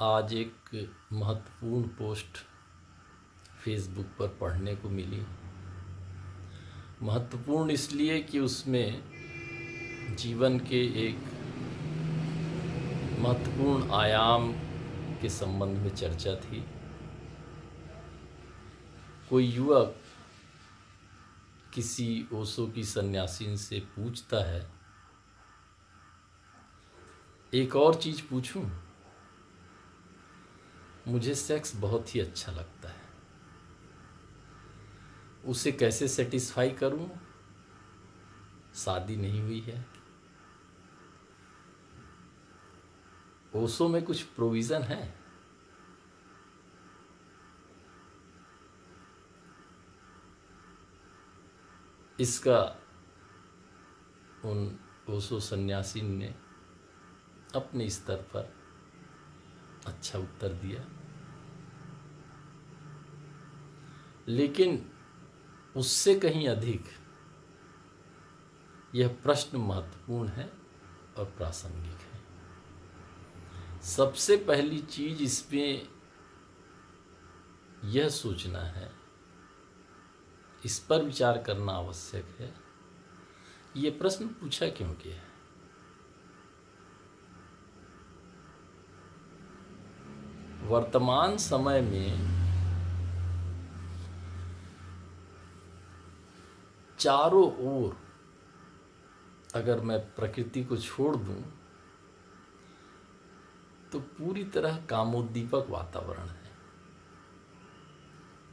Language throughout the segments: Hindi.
आज एक महत्वपूर्ण पोस्ट फेसबुक पर पढ़ने को मिली। महत्वपूर्ण इसलिए कि उसमें जीवन के एक महत्वपूर्ण आयाम के संबंध में चर्चा थी। कोई युवक किसी ओशो की सन्यासीन से पूछता है, एक और चीज़ पूछूँ? मुझे सेक्स बहुत ही अच्छा लगता है। उसे कैसे सेटिस्फाई करूँ? शादी नहीं हुई है। ओसो में कुछ प्रोविज़न है? इसका उन ओसो सन्यासी ने अपने स्तर पर अच्छा उत्तर दिया। लेकिन उससे कहीं अधिक यह प्रश्न महत्वपूर्ण है और प्रासंगिक है। सबसे पहली चीज़ इसमें यह सोचना है, इस पर विचार करना आवश्यक है। ये प्रश्न पूछा क्यों गया? है वर्तमान समय में चारों ओर अगर मैं प्रकृति को छोड़ दूँ तो पूरी तरह कामोद्दीपक वातावरण है।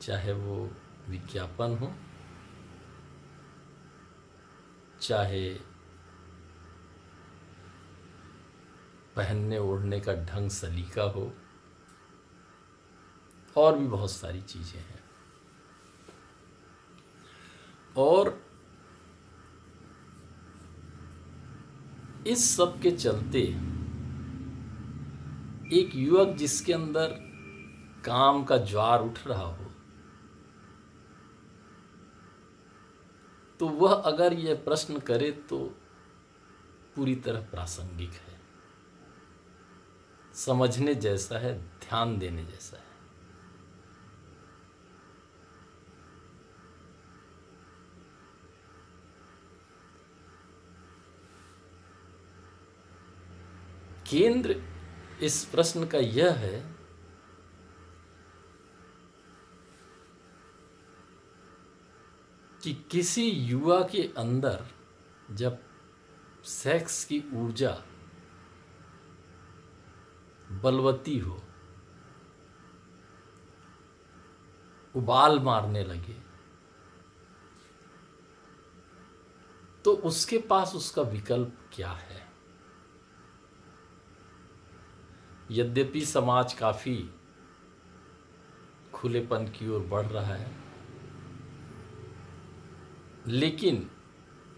चाहे वो विज्ञापन हो, चाहे पहनने ओढ़ने का ढंग सलीका हो और भी बहुत सारी चीज़ें हैं। और इस सब के चलते एक युवक जिसके अंदर काम का ज्वार उठ रहा हो तो वह अगर यह प्रश्न करे तो पूरी तरह प्रासंगिक है। समझने जैसा है, ध्यान देने जैसा है। केंद्र इस प्रश्न का यह है कि किसी युवा के अंदर जब सेक्स की ऊर्जा बलवती हो, उबाल मारने लगे तो उसके पास उसका विकल्प क्या है? यद्यपि समाज काफ़ी खुलेपन की ओर बढ़ रहा है, लेकिन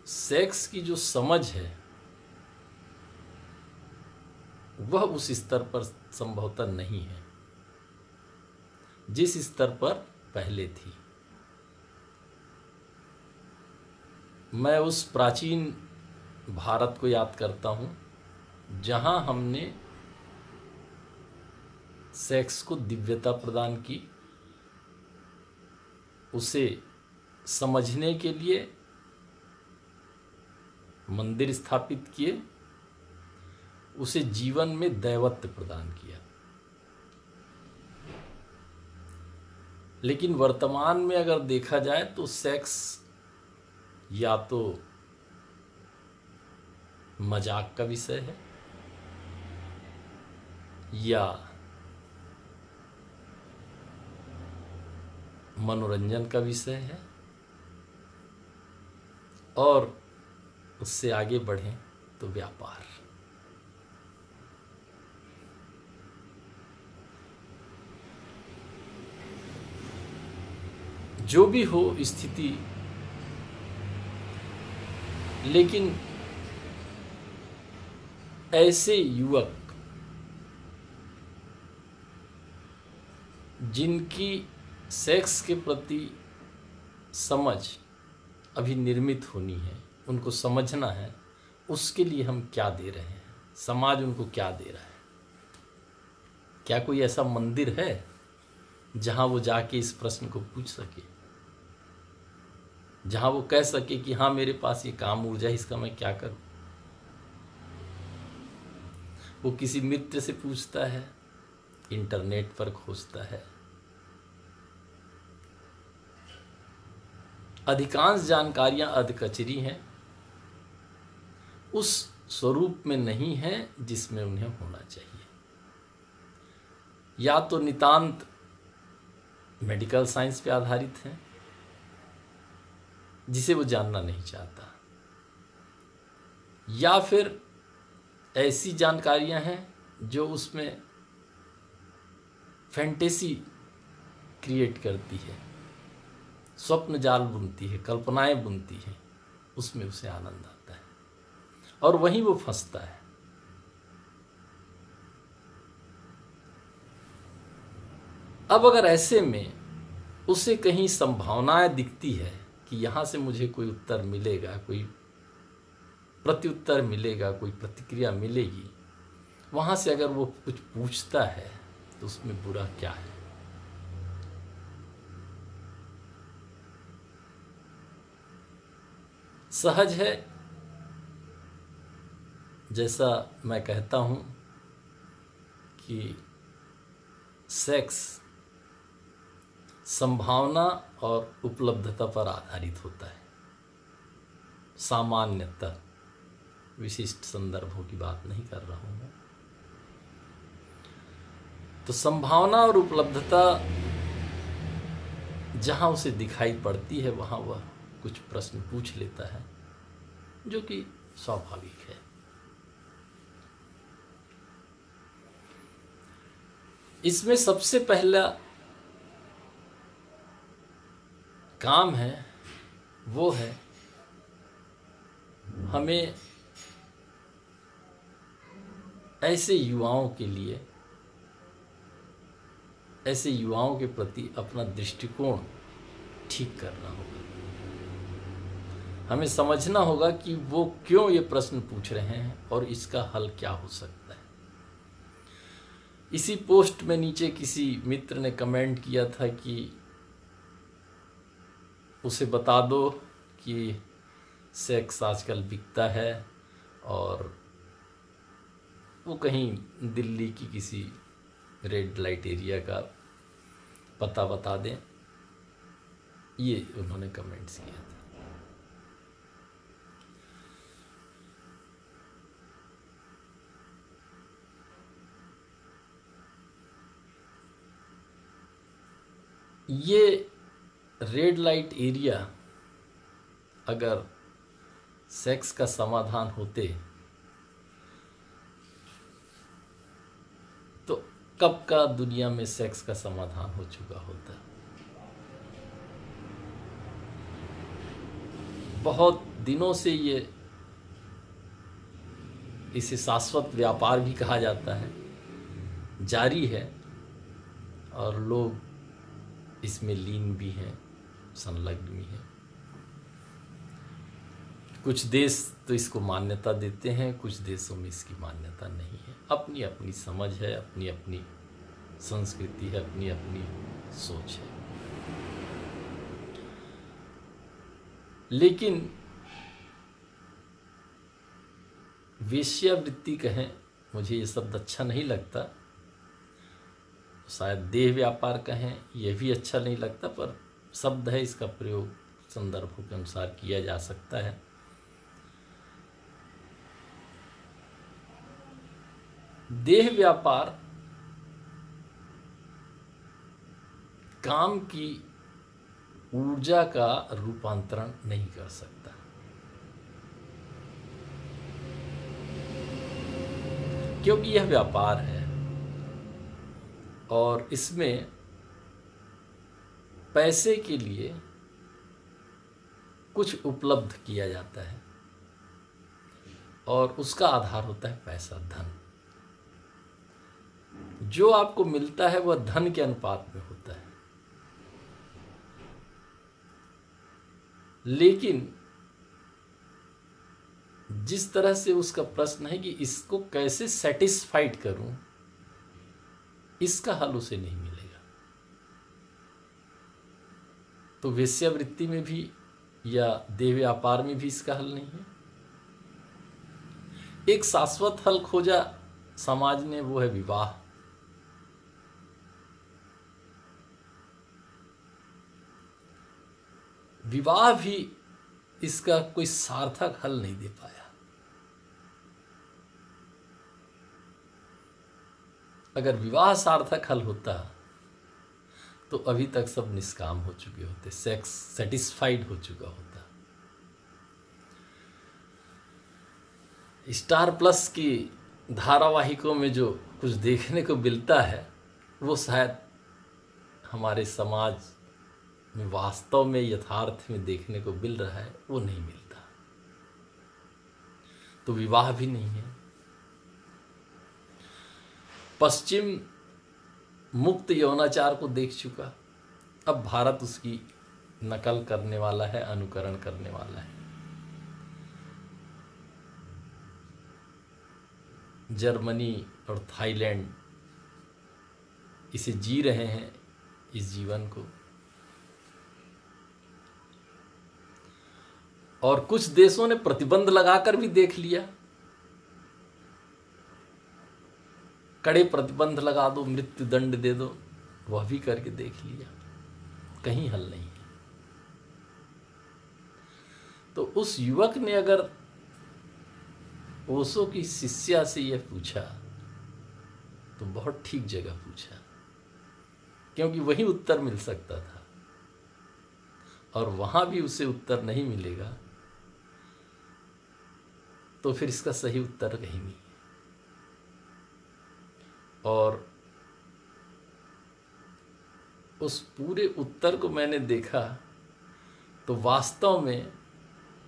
सेक्स की जो समझ है, वह उस स्तर पर संभवतः नहीं है, जिस स्तर पर पहले थी। मैं उस प्राचीन भारत को याद करता हूँ, जहाँ हमने सेक्स को दिव्यता प्रदान की, उसे समझने के लिए मंदिर स्थापित किए, उसे जीवन में दैवत्व प्रदान किया। लेकिन वर्तमान में अगर देखा जाए तो सेक्स या तो मज़ाक का विषय है, या मनोरंजन का विषय है और उससे आगे बढ़ें तो व्यापार। जो भी हो स्थिति, लेकिन ऐसे युवक जिनकी सेक्स के प्रति समझ अभी निर्मित होनी है, उनको समझना है, उसके लिए हम क्या दे रहे हैं? समाज उनको क्या दे रहा है? क्या कोई ऐसा मंदिर है जहाँ वो जाके इस प्रश्न को पूछ सके? जहाँ वो कह सके कि हाँ मेरे पास ये काम ऊर्जा है, इसका मैं क्या करूँ? वो किसी मित्र से पूछता है, इंटरनेट पर खोजता है अधिकांश जानकारियाँ अधकचरी हैं, उस स्वरूप में नहीं है जिसमें उन्हें होना चाहिए। या तो नितांत मेडिकल साइंस पे आधारित है, जिसे वो जानना नहीं चाहता, या फिर ऐसी जानकारियाँ हैं जो उसमें फैंटेसी क्रिएट करती है। स्वप्न जाल बुनती है, कल्पनाएँ बुनती है, उसमें उसे आनंद आता है। और वहीं वो फंसता है। अब अगर ऐसे में उसे कहीं संभावनाएँ दिखती है कि यहाँ से मुझे कोई उत्तर मिलेगा, कोई प्रत्युत्तर मिलेगा, कोई प्रतिक्रिया मिलेगी, वहाँ से अगर वो कुछ पूछता है तो उसमें बुरा क्या है? सहज है, जैसा मैं कहता हूँ कि सेक्स संभावना और उपलब्धता पर आधारित होता है। सामान्यतः विशिष्ट संदर्भों की बात नहीं कर रहा हूँ मैं। तो संभावना और उपलब्धता जहाँ उसे दिखाई पड़ती है, वहाँ वह कुछ प्रश्न पूछ लेता है। जो कि स्वाभाविक है। इसमें सबसे पहला काम है, वो है हमें ऐसे युवाओं के लिए, ऐसे युवाओं के प्रति अपना दृष्टिकोण ठीक करना होगा। हमें समझना होगा कि वो क्यों ये प्रश्न पूछ रहे हैं और इसका हल क्या हो सकता है। इसी पोस्ट में नीचे किसी मित्र ने कमेंट किया था कि उसे बता दो कि सेक्स आजकल बिकता है और वो कहीं दिल्ली की किसी रेड लाइट एरिया का पता बता दें। ये उन्होंने कमेंट्स किया था ये रेड लाइट एरिया अगर सेक्स का समाधान होते तो कब का दुनिया में सेक्स का समाधान हो चुका होता? बहुत दिनों से ये, इसे शाश्वत व्यापार भी कहा जाता है, जारी है, और लोग इसमें लीन भी हैं, संलग्न भी हैं। कुछ देश तो इसको मान्यता देते हैं, कुछ देशों में इसकी मान्यता नहीं है। अपनी अपनी समझ है अपनी अपनी संस्कृति है अपनी अपनी सोच है। लेकिन वेश्यावृत्ति कहें, मुझे ये शब्द अच्छा नहीं लगता शायद देह व्यापार कहें, यह भी अच्छा नहीं लगता, पर शब्द है इसका प्रयोग, संदर्भों के अनुसार किया जा सकता है। देह व्यापार काम की ऊर्जा का रूपांतरण नहीं कर सकता। क्योंकि यह व्यापार है और इसमें पैसे के लिए कुछ उपलब्ध किया जाता है और उसका आधार होता है पैसा, धन। जो आपको मिलता है वह धन के अनुपात में होता है। लेकिन जिस तरह से उसका प्रश्न है कि इसको कैसे सेटिस्फाइड करूँ इसका हल उसे नहीं मिलेगा। तो वेश्यावृत्ति में भी या देह व्यापार में भी इसका हल नहीं है। एक शाश्वत हल खोजा समाज ने, वो है विवाह। विवाह भी इसका कोई सार्थक हल नहीं दे पाया। अगर विवाह सार्थक हल होता तो अभी तक सब निष्काम हो चुके होते सेक्स सेटिस्फाइड हो चुका होता। स्टार प्लस की धारावाहिकों में जो कुछ देखने को मिलता है, वो शायद हमारे समाज में वास्तव में, यथार्थ में देखने को मिल रहा है, वो नहीं मिलता। तो विवाह भी नहीं है। पश्चिम मुक्त यौनाचार को देख चुका। अब भारत उसकी नकल करने वाला है, अनुकरण करने वाला है। जर्मनी और थाईलैंड इसे जी रहे हैं इस जीवन को। और कुछ देशों ने प्रतिबंध लगाकर भी देख लिया। कड़े प्रतिबंध लगा दो मृत्यु दंड दे दो, वह भी करके देख लिया। कहीं हल नहीं तो उस युवक ने अगर ओसो की शिष्या से यह पूछा तो बहुत ठीक जगह पूछा, क्योंकि वही उत्तर मिल सकता था। और वहाँ भी उसे उत्तर नहीं मिलेगा तो फिर इसका सही उत्तर कहीं नहीं। और उस पूरे उत्तर को मैंने देखा तो वास्तव में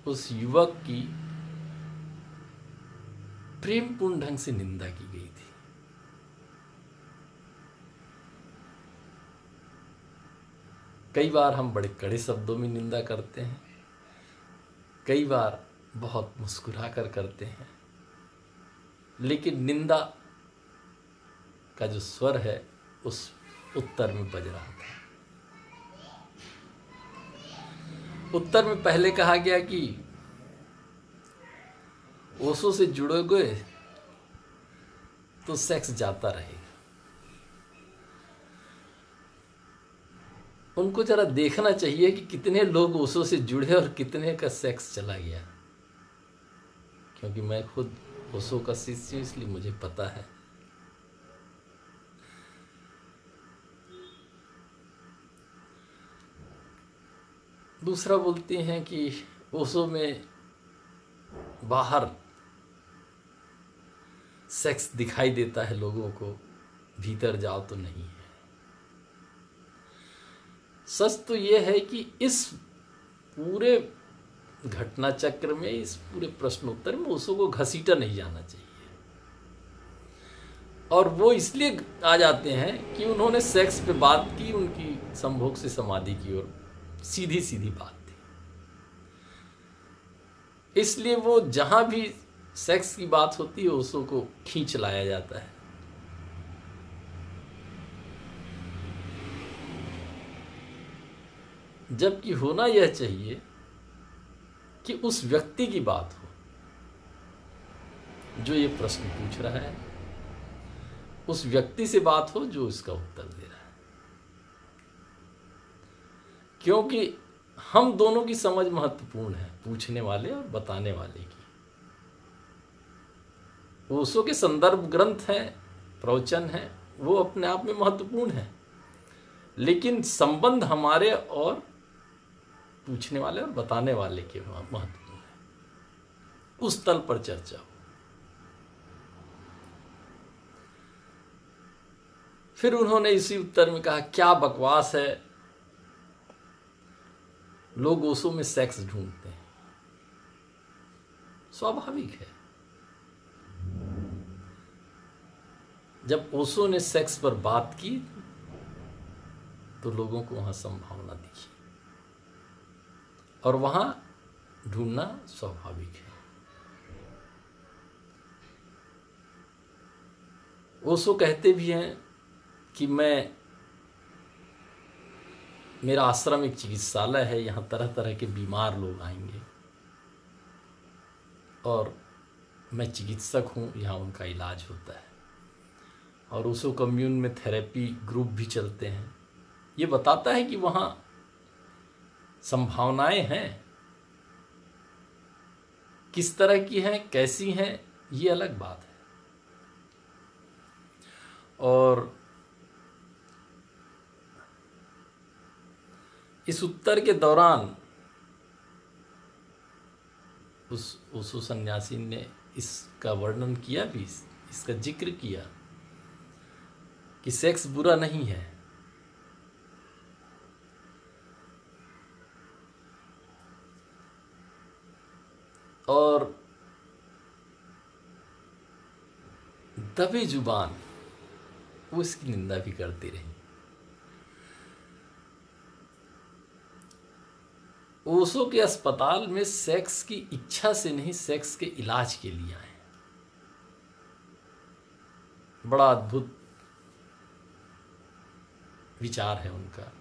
उस युवक की प्रेमपूर्ण ढंग से निंदा की गई थी। कई बार हम बड़े कड़े शब्दों में निंदा करते हैं, कई बार बहुत मुस्कुरा कर करते हैं, लेकिन निंदा का जो स्वर है, उस उत्तर में बज रहा था। उत्तर में पहले कहा गया कि, ओसो से जुड़ोगे तो सेक्स जाता रहेगा। उनको जरा देखना चाहिए कि कितने लोग ओसो से जुड़े और कितने का सेक्स चला गया। क्योंकि मैं खुद ओसो का शिष्य इसलिए मुझे पता है। दूसरा बोलते हैं कि ओसो में बाहर सेक्स दिखाई देता है लोगों को, भीतर जाओ तो नहीं है। सच तो यह है कि इस पूरे घटना चक्र में, इस पूरे प्रश्नोत्तर में ओसो को घसीटा नहीं जाना चाहिए। और वो इसलिए आ जाते हैं कि उन्होंने सेक्स पे बात की, उनकी संभोग से समाधि की ओर। सीधी सीधी बात थी। इसलिए वो जहाँ भी सेक्स की बात होती है, उसो को खींच लाया जाता है। जबकि होना यह चाहिए कि उस व्यक्ति की बात हो, जो ये प्रश्न पूछ रहा है, उस व्यक्ति से बात हो, जो इसका उत्तर दे रहा है। क्योंकि हम दोनों की समझ महत्वपूर्ण है, पूछने वाले और बताने वाले की। ओशो के संदर्भ ग्रंथ हैं, प्रवचन हैं, वो अपने आप में महत्वपूर्ण है। लेकिन संबंध हमारे और पूछने वाले और बताने वाले के महत्वपूर्ण है। उस तल पर चर्चा हो। फिर उन्होंने इसी उत्तर में कहा, क्या बकवास है? लोग ओसो में सेक्स ढूंढते हैं। स्वाभाविक है। जब ओसो ने सेक्स पर बात की तो लोगों को वहाँ संभावना दिखी। और वहाँ ढूंढना स्वाभाविक है। ओसो कहते भी हैं कि मैं मेरा आश्रम एक चिकित्सालय है, यहाँ तरह तरह के बीमार लोग आएँगे। और मैं चिकित्सक हूँ, यहाँ उनका इलाज होता है। और उसो कम्यून में थेरेपी ग्रुप भी चलते हैं। ये बताता है कि वहाँ संभावनाएँ हैं। किस तरह की हैं, कैसी हैं, ये अलग बात है। और इस उत्तर के दौरान उस उस सन्यासी ने इसका वर्णन किया भी, इसका ज़िक्र किया कि सेक्स बुरा नहीं है। और दबे ज़ुबान वो इसकी निंदा भी करती रही। ओसो के अस्पताल में सेक्स की इच्छा से नहीं, सेक्स के इलाज के लिए आए बड़ा अद्भुत विचार है उनका।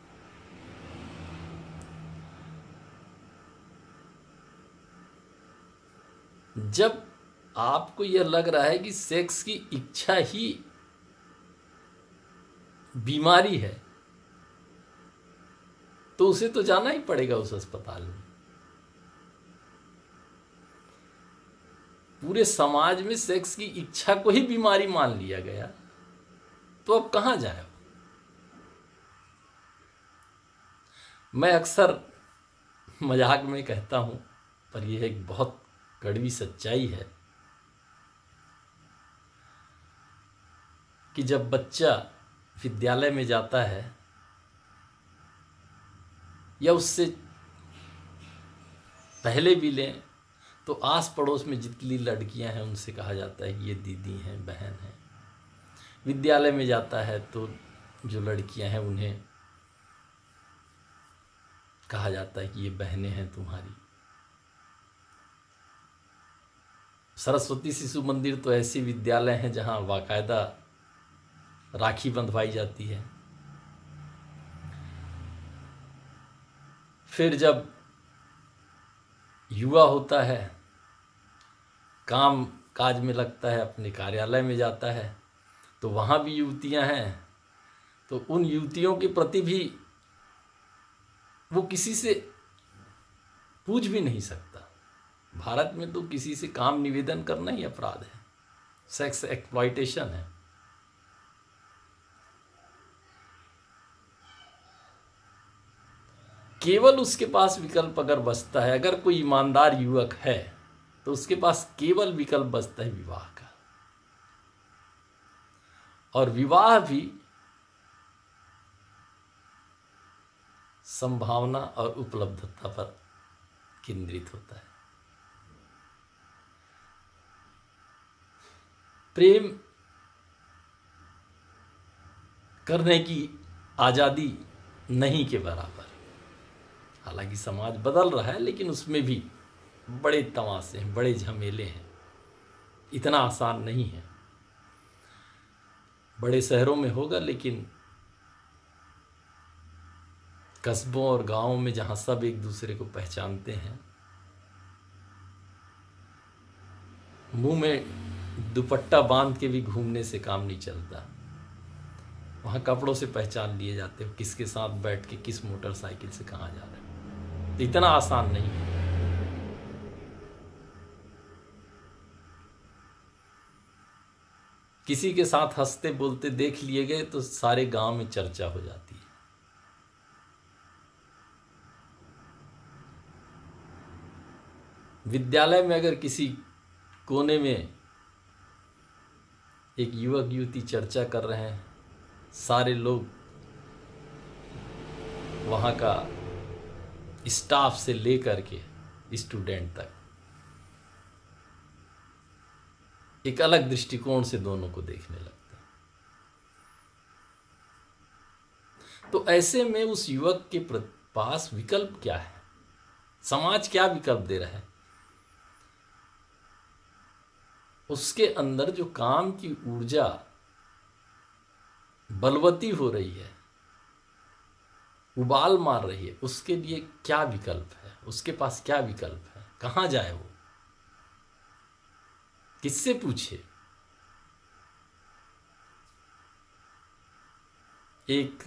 जब आपको यह लग रहा है कि सेक्स की इच्छा ही बीमारी है तो उसे तो जाना ही पड़ेगा उस अस्पताल में। पूरे समाज में सेक्स की इच्छा को ही बीमारी मान लिया गया। तो अब कहाँ जाए मैं अक्सर मज़ाक में कहता हूँ, पर यह एक बहुत कड़वी सच्चाई है कि जब बच्चा विद्यालय में जाता है या उससे पहले भी लें तो आस पड़ोस में जितनी लड़कियाँ हैं, उनसे कहा जाता है ये दीदी हैं, बहन हैं। विद्यालय में जाता है तो जो लड़कियाँ हैं, उन्हें कहा जाता है कि ये बहनें हैं तुम्हारी। सरस्वती शिशु मंदिर तो ऐसी विद्यालय हैं जहाँ बाकायदा राखी बंधवाई जाती है। फिर जब युवा होता है, काम काज में लगता है, अपने कार्यालय में जाता है तो वहाँ भी युवतियाँ हैं तो उन युवतियों के प्रति भी वो किसी से पूछ भी नहीं सकता। भारत में तो किसी से काम निवेदन करना ही अपराध है। सेक्स एक्सप्लॉयटेशन है। केवल उसके पास विकल्प अगर बचता है, अगर कोई ईमानदार युवक है तो उसके पास केवल विकल्प बचता है विवाह का। और विवाह भी संभावना और उपलब्धता पर केंद्रित होता है। प्रेम करने की आज़ादी नहीं के बराबर। हालाँकि समाज बदल रहा है, लेकिन उसमें भी बड़े तमाशे हैं, बड़े झमेले हैं। इतना आसान नहीं है। बड़े शहरों में होगा, लेकिन कस्बों और गाँवों में जहाँ सब एक दूसरे को पहचानते हैं, मुँह में दुपट्टा बाँध के भी घूमने से काम नहीं चलता। वहाँ कपड़ों से पहचान लिए जाते हो, किसके साथ बैठ के किस मोटरसाइकिल से कहाँ जा रहे इतना आसान नहीं है। किसी के साथ हँसते बोलते देख लिए गए तो सारे गाँव में चर्चा हो जाती है। विद्यालय में अगर किसी कोने में एक युवक युवती चर्चा कर रहे हैं, सारे लोग वहाँ का स्टाफ से लेकर के स्टूडेंट तक। एक अलग दृष्टिकोण से दोनों को देखने लगता तो ऐसे में उस युवक के पास विकल्प क्या है? समाज क्या विकल्प दे रहा है? उसके अंदर जो काम की ऊर्जा बलवती हो रही है उबाल मार रही है। उसके लिए क्या विकल्प है? उसके पास क्या विकल्प है? कहाँ जाए वो? किससे पूछे? एक,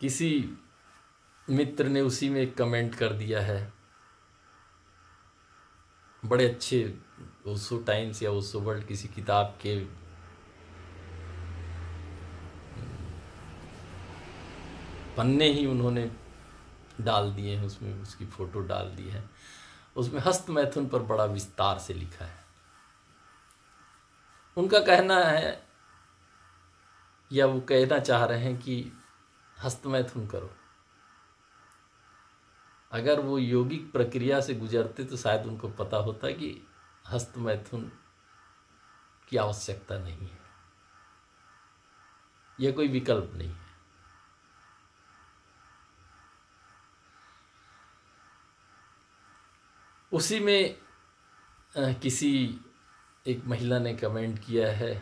किसी मित्र ने उसी में एक कमेंट कर दिया है। बड़े अच्छे ओसो टाइम्स या ओसो वर्ल्ड किसी किताब के पन्ने ही उन्होंने डाल दिए हैं, उसमें उसकी फ़ोटो डाल दी है। उसमें हस्त मैथुन पर बड़ा विस्तार से लिखा है। उनका कहना है, या वो कहना चाह रहे हैं कि हस्त मैथुन करो। अगर वो योगिक प्रक्रिया से गुजरते तो शायद उनको पता होता कि हस्त मैथुन की आवश्यकता नहीं है। यह कोई विकल्प नहीं है। उसी में किसी एक महिला ने कमेंट किया है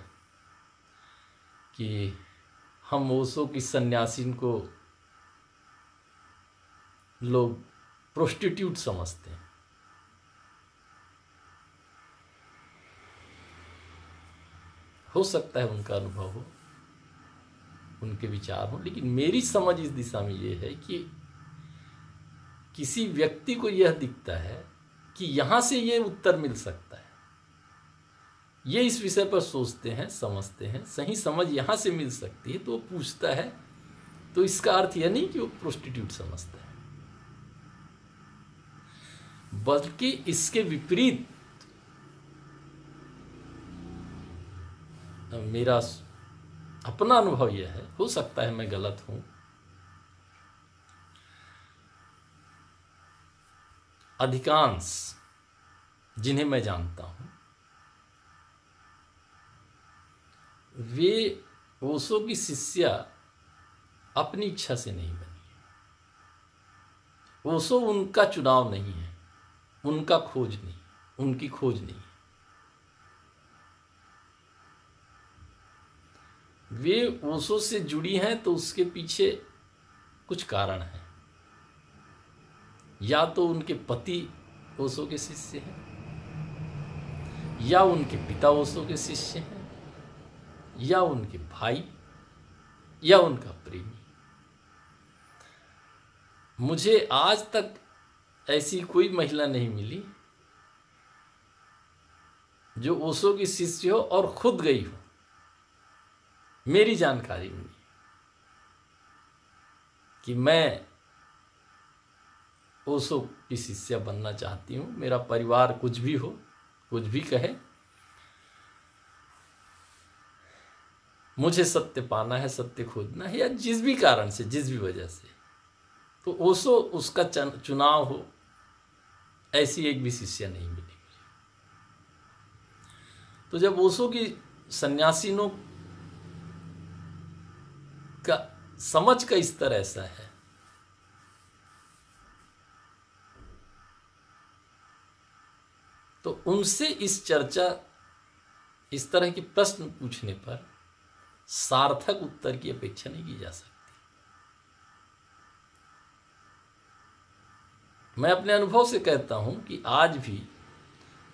कि हम ओसो की सन्यासीन को लोग प्रोस्टिट्यूट समझते हैं। हो सकता है उनका अनुभव हो, उनके विचार हो, लेकिन मेरी समझ इस दिशा में ये है कि किसी व्यक्ति को यह दिखता है कि यहाँ से ये उत्तर मिल सकता है। ये इस विषय पर सोचते हैं, समझते हैं, सही समझ यहाँ से मिल सकती है तो वो पूछता है तो इसका अर्थ यह नहीं कि वो प्रोस्टिट्यूट समझता है। बल्कि इसके विपरीत, मेरा अपना अनुभव यह है, हो सकता है मैं गलत हूँ अधिकांश, जिन्हें मैं जानता हूँ, वे ओसो की शिष्या अपनी इच्छा से नहीं बनी। ओसो उनका चुनाव नहीं है, उनका खोज नहीं, उनकी खोज नहीं वे ओसो से जुड़ी हैं तो उसके पीछे कुछ कारण है। या तो उनके पति ओसो के शिष्य हैं, या उनके पिता ओसो के शिष्य हैं, या उनके भाई, या उनका प्रेमी। मुझे आज तक ऐसी कोई महिला नहीं मिली जो ओसो की शिष्य हो और खुद गई हो। मेरी जानकारी में कि मैं ओसो की शिष्या बनना चाहती हूँ। मेरा परिवार कुछ भी हो, कुछ भी कहे, मुझे सत्य पाना है, सत्य खोजना है, या जिस भी कारण से, जिस भी वजह से। तो ओसो उसका चुनाव हो, ऐसी एक भी शिष्या नहीं मिली तो जब ओसो की सन्यासीनों का, समझ का स्तर ऐसा है तो उनसे इस चर्चा, इस तरह के प्रश्न पूछने पर सार्थक उत्तर की अपेक्षा नहीं की जा सकती। मैं अपने अनुभव से कहता हूँ कि आज भी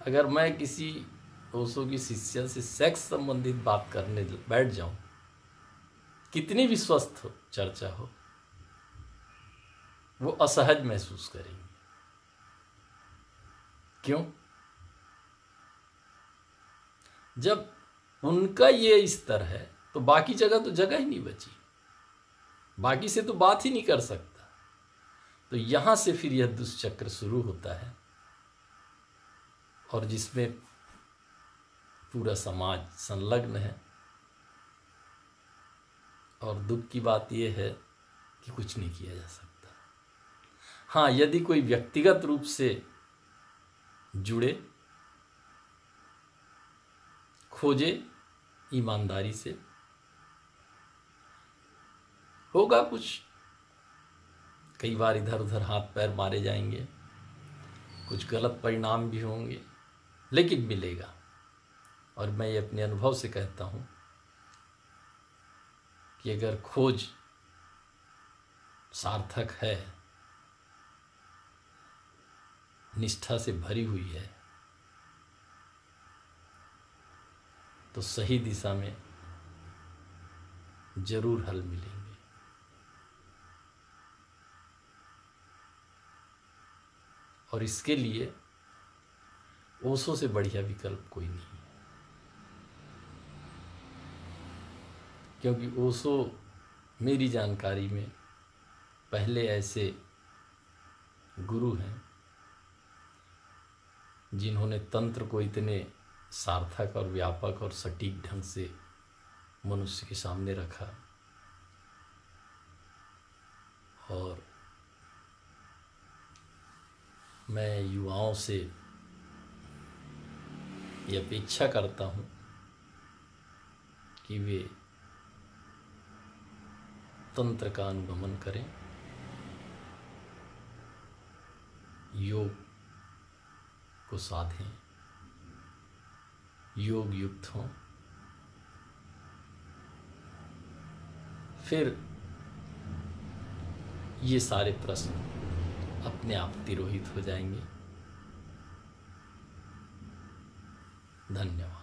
अगर मैं किसी ओसो की शिष्या से सेक्स संबंधित बात करने बैठ जाऊँ, कितनी भी स्वस्थ हो, चर्चा हो, वो असहज महसूस करेंगे। क्यों? जब उनका ये स्तर है तो बाकी जगह तो जगह ही नहीं बची। बाकी से तो बात ही नहीं कर सकता। तो यहाँ से फिर यह दुष्चक्र शुरू होता है और जिसमें पूरा समाज संलग्न है। और दुख की बात यह है कि कुछ नहीं किया जा सकता। हाँ यदि कोई व्यक्तिगत रूप से जुड़े खोजे ईमानदारी से। होगा कुछ। कई बार इधर उधर हाथ पैर मारे जाएँगे। कुछ गलत परिणाम भी होंगे, लेकिन मिलेगा। और मैं ये अपने अनुभव से कहता हूँ कि अगर खोज सार्थक है, निष्ठा से भरी हुई है तो सही दिशा में ज़रूर हल मिलेंगे। और इसके लिए ओसो से बढ़िया विकल्प कोई नहीं है। क्योंकि ओसो मेरी जानकारी में पहले ऐसे गुरु हैं जिन्होंने तंत्र को इतने सार्थक और व्यापक और सटीक ढंग से मनुष्य के सामने रखा। और मैं युवाओं से ये अपेक्षा करता हूँ कि वे तंत्र का अनुगमन करें। योग को साधें। योग युक्त हों। फिर ये सारे प्रश्न अपने आप तिरोहित हो जाएँगे। धन्यवाद।